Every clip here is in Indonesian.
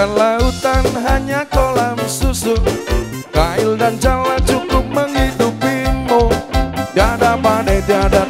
Bukan lautan hanya kolam susu. Kail dan jala cukup menghidupimu. Tiada pandai tiada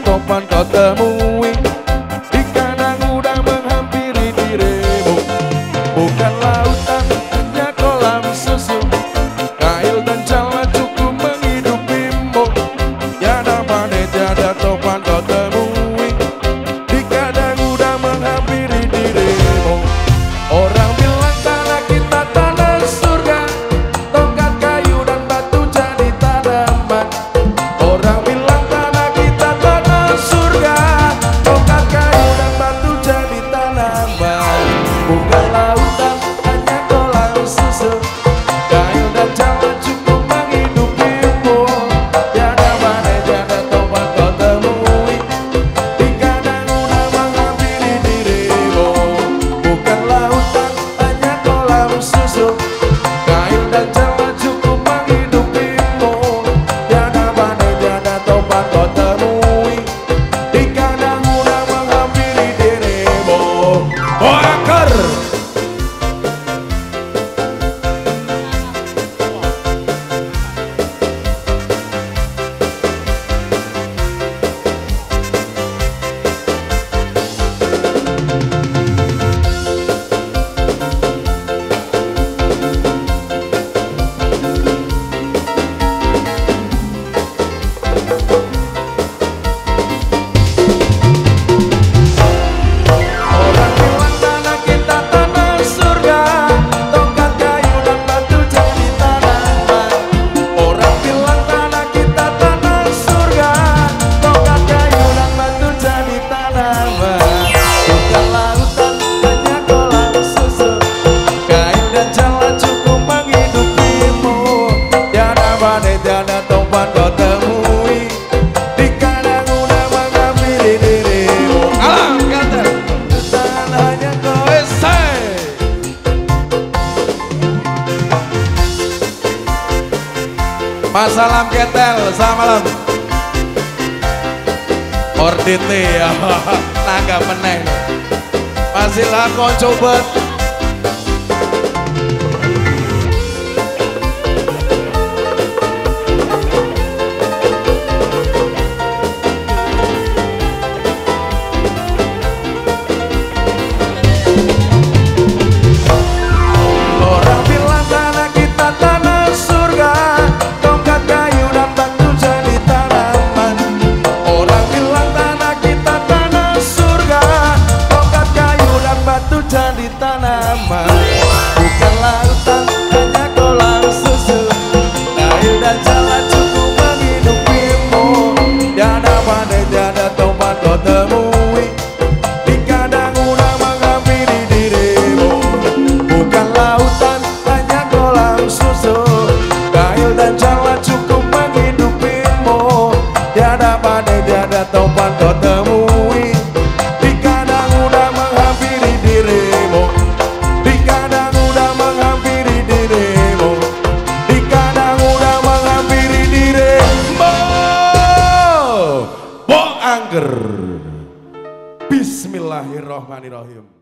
Bugala Rocker! Masalam ketel, selamat malam. Ordite ya, tangga meneng. Masih lah coba. jadi tanaman Bukan lautan hanya kolam susu. Kayu dan jala cukup menghidupimu. Tiada pandai tiada tempat kau temui. Di kadang udah menghampiri dirimu. Bukan lautan hanya kolam susu. Kayu dan jala cukup menghidupimu. Tiada pandai tiada tempat kau temui. Mager. Bismillahirrahmanirrahim.